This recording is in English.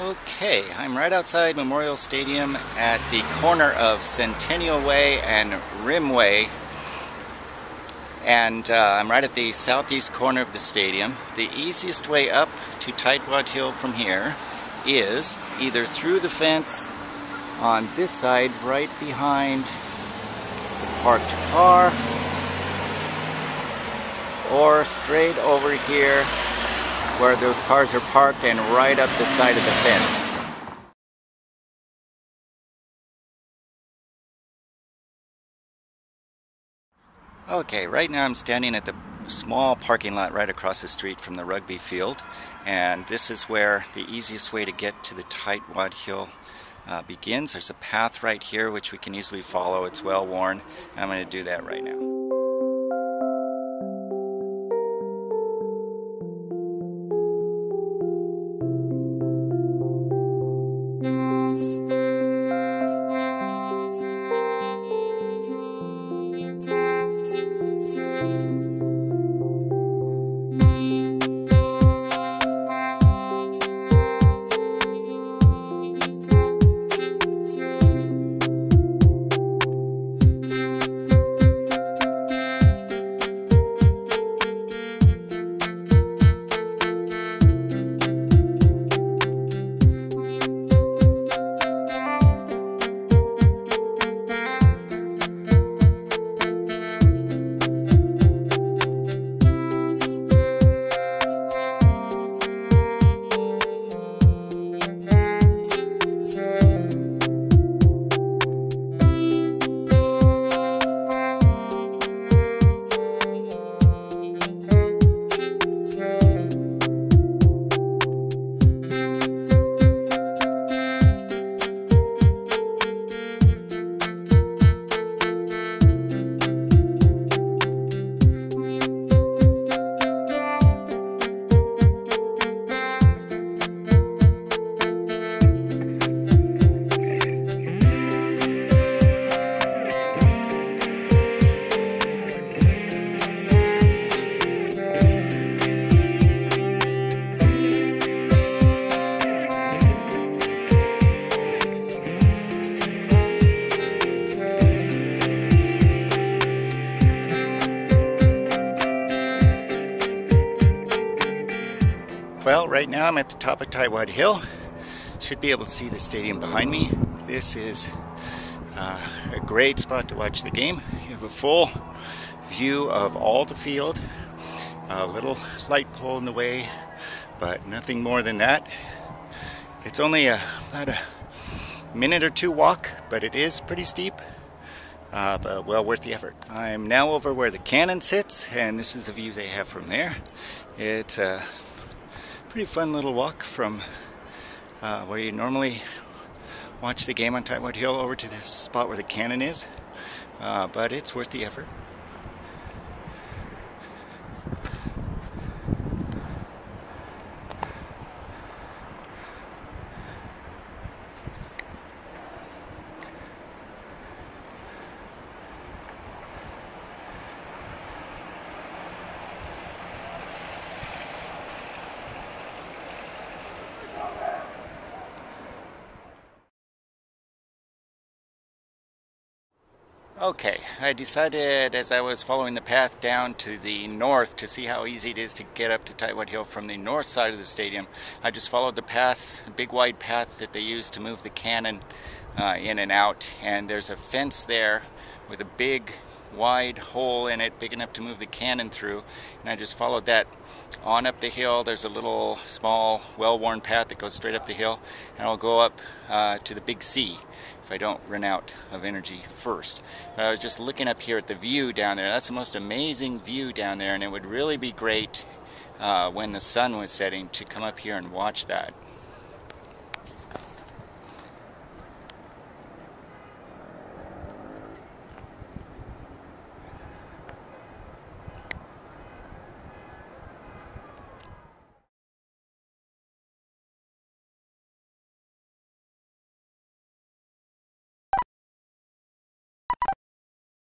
Okay, I'm right outside Memorial Stadium at the corner of Centennial Way and Rimway. And uh, I'm right at the southeast corner of the stadium. The easiest way up to Tightwad Hill from here is either through the fence on this side, right behind the parked car, or straight over here where those cars are parked and right up the side of the fence. Okay, right now I'm standing at the small parking lot right across the street from the rugby field and this is where the easiest way to get to the Tightwad Hill uh, begins. There's a path right here which we can easily follow. It's well worn I'm going to do that right now. Well, right now I'm at the top of Tightwad Hill. Should be able to see the stadium behind me. This is uh, a great spot to watch the game. You have a full view of all the field. A little light pole in the way, but nothing more than that. It's only a, about a minute or two walk, but it is pretty steep. Uh, but well worth the effort. I'm now over where the cannon sits, and this is the view they have from there. It's a pretty fun little walk from uh, where you normally watch the game on Tightwad Hill over to this spot where the cannon is. Uh, but it's worth the effort. Okay, I decided as I was following the path down to the north to see how easy it is to get up to Tightwad Hill from the north side of the stadium. I just followed the path, the big wide path that they use to move the cannon uh, in and out. And there's a fence there with a big wide hole in it, big enough to move the cannon through. And I just followed that on up the hill. There's a little small, well-worn path that goes straight up the hill. And I'll go up uh, to the big C if I don't run out of energy first. But I was just looking up here at the view down there. That's the most amazing view down there, and it would really be great uh, when the sun was setting to come up here and watch that.